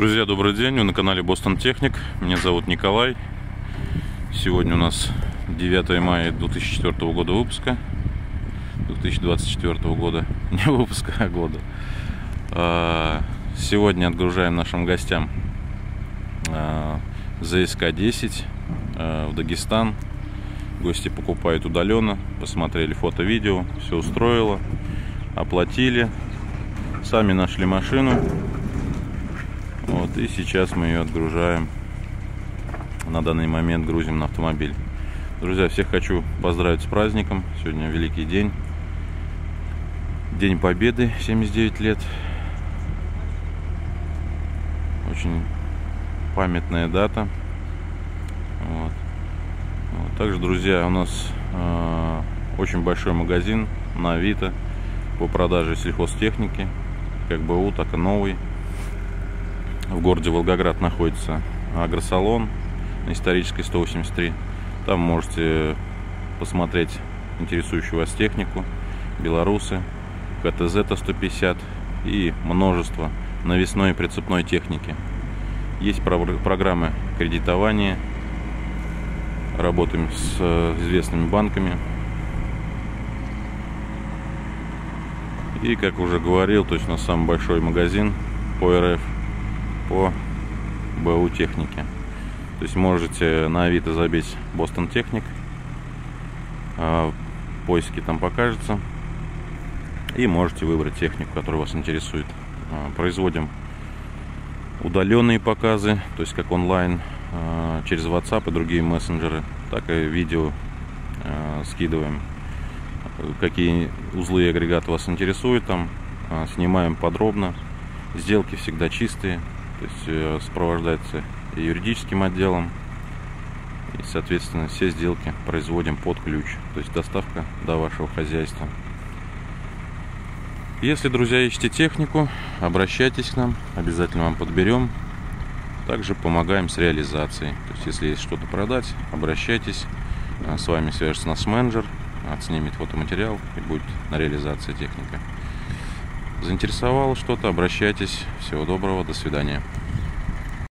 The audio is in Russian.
Друзья, добрый день, вы на канале Бостон Техник. Меня зовут Николай. Сегодня у нас 9 мая 2004 года выпуска. 2024 года. Не выпуска, а года. А, сегодня отгружаем нашим гостям а, ЗСК-10 а, в Дагестан. Гости покупают удаленно. Посмотрели фото-видео. Все устроило. Оплатили. Сами нашли машину вот, и сейчас мы ее отгружаем. На данный момент грузим на автомобиль. Друзья, всех хочу поздравить с праздником. Сегодня великий день. День Победы, 79 лет. Очень памятная дата. Вот. Вот. Также, друзья, у нас э, очень большой магазин на Авито по продаже сельхозтехники, как БУ, так и новый в городе Волгоград находится агросалон на исторической 183. Там можете посмотреть интересующую вас технику, белорусы, КТЗ-150 и множество навесной и прицепной техники. Есть программы кредитования, работаем с известными банками. И, как уже говорил, то есть у нас самый большой магазин по РФ – по БУ технике. То есть можете на Авито забить Бостон Техник. А, поиски там покажется. И можете выбрать технику, которая вас интересует. А, производим удаленные показы, то есть как онлайн, а, через WhatsApp и другие мессенджеры, так и видео скидываем. Какие узлы и агрегаты вас интересуют там, снимаем подробно. Сделки всегда чистые, то есть э, сопровождается юридическим отделом. И, соответственно, все сделки производим под ключ. То есть доставка до вашего хозяйства. Если, друзья, ищете технику, обращайтесь к нам, обязательно вам подберем. Также помогаем с реализацией. То есть, если есть что-то продать, обращайтесь. А, с вами свяжется наш менеджер, отснимет фотоматериал и будет на реализации техника. Заинтересовало что-то, обращайтесь. Всего доброго, до свидания.